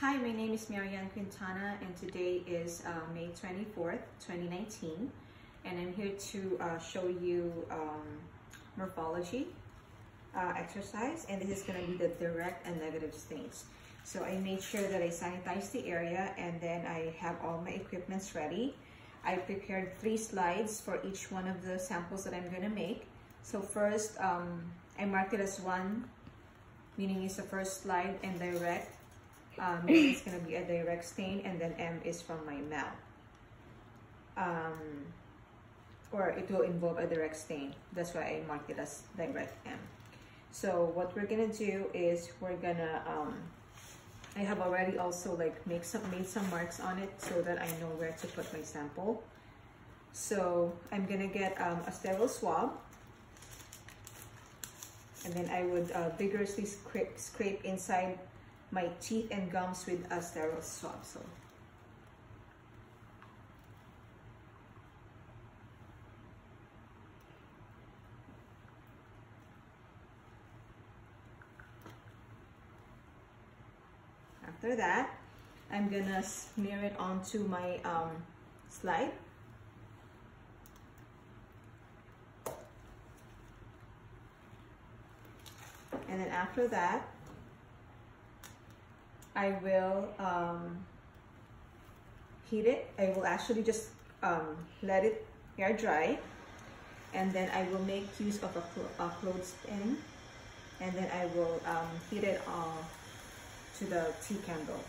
Hi, my name is MaryAnn Quintana and today is uh, May 24th, 2019 and I'm here to uh, show you um, morphology uh, exercise and this is going to be the direct and negative stains. So I made sure that I sanitized the area and then I have all my equipments ready. I prepared three slides for each one of the samples that I'm going to make. So first, um, I marked it as one, meaning it's the first slide and direct. Um, it's going to be a direct stain and then M is from my mouth. Um, or it will involve a direct stain. That's why I marked it as direct M. So what we're gonna do is we're gonna, um, I have already also like make some, made some marks on it so that I know where to put my sample. So I'm gonna get um, a sterile swab and then I would uh, vigorously scrape, scrape inside my teeth and gums with a sterile swab. So After that, I'm gonna smear it onto my um, slide. And then after that, I will um, heat it. I will actually just um, let it air dry. And then I will make use of a, a clothespin. And then I will um, heat it uh, to the tea candle.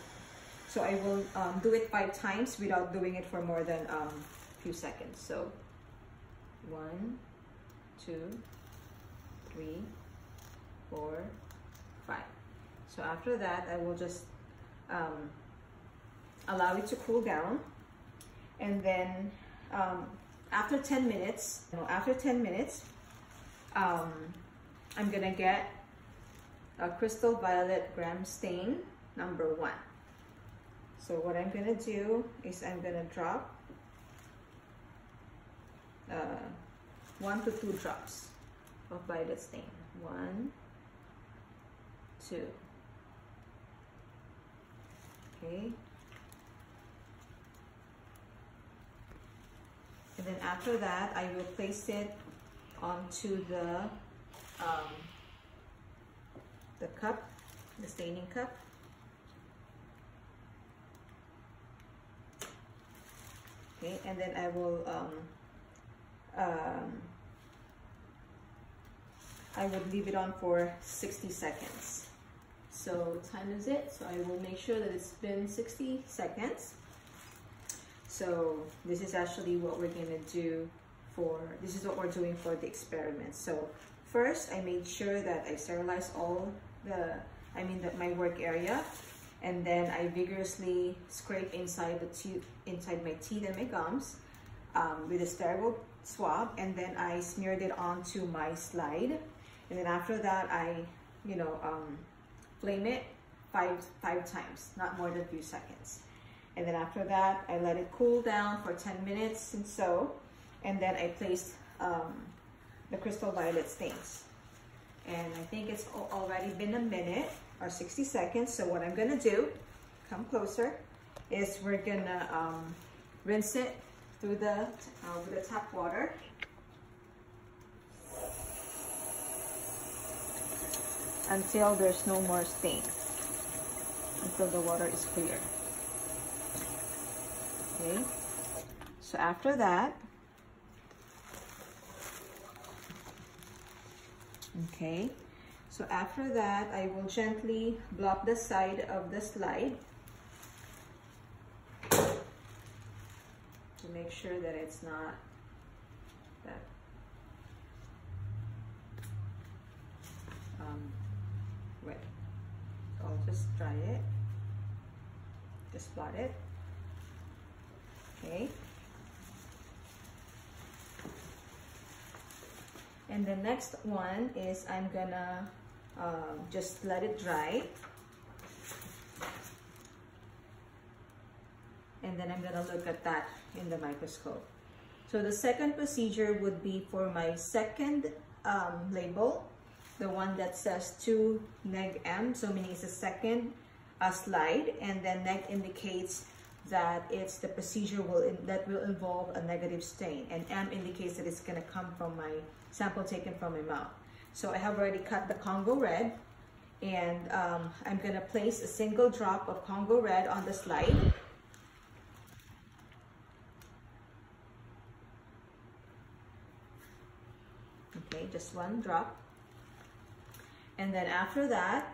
So I will um, do it five times without doing it for more than a um, few seconds. So one, two, three, four, five. So after that, I will just um, allow it to cool down. And then um, after 10 minutes, no, after 10 minutes, um, I'm gonna get a crystal violet gram stain number one. So what I'm gonna do is I'm gonna drop uh, one to two drops of violet stain. One, two. Okay. And then after that, I will place it onto the um, the cup, the staining cup. Okay, and then I will, um, um, I would leave it on for 60 seconds. So time is it, so I will make sure that it's been 60 seconds. So this is actually what we're gonna do for, this is what we're doing for the experiment. So first I made sure that I sterilized all the, I mean the, my work area. And then I vigorously scrape inside the tube, inside my teeth and my gums um, with a sterile swab. And then I smeared it onto my slide. And then after that, I, you know, um, flame it five, five times, not more than a few seconds. And then after that, I let it cool down for 10 minutes and so. And then I placed um, the crystal violet stains and I think it's already been a minute or 60 seconds. So what I'm gonna do, come closer, is we're gonna um, rinse it through the, uh, with the tap water. Until there's no more stain. Until the water is clear. Okay. So after that, okay so after that I will gently block the side of the slide to make sure that it's not that um, wet so I'll just dry it just blot it okay And the next one is I'm gonna um, just let it dry. And then I'm gonna look at that in the microscope. So the second procedure would be for my second um, label, the one that says 2 neg m, so meaning it's the second a slide and then neg indicates that it's the procedure will in, that will involve a negative stain and M indicates that it's going to come from my sample taken from my mouth. So I have already cut the Congo red and um, I'm going to place a single drop of Congo red on the slide. Okay, just one drop. And then after that,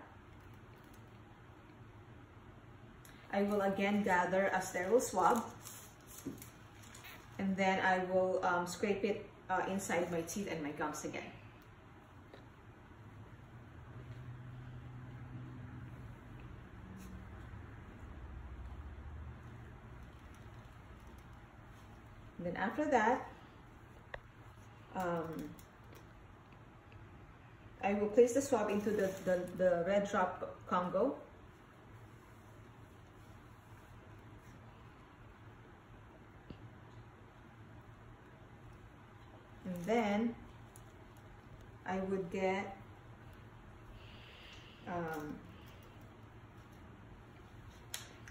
I will again gather a sterile swab and then I will um, scrape it uh, inside my teeth and my gums again. And then after that, um, I will place the swab into the, the, the red drop Congo. And then I would get um,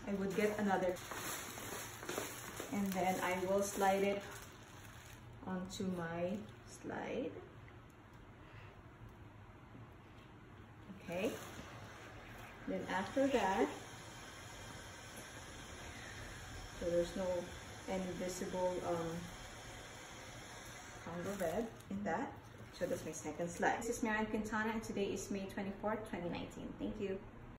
I would get another. And then I will slide it onto my slide okay then after that so there's no any visible um, Congo red in that. So that's my second slide. This is MaryAnn Quintana and today is May 24th, 2019. Thank you.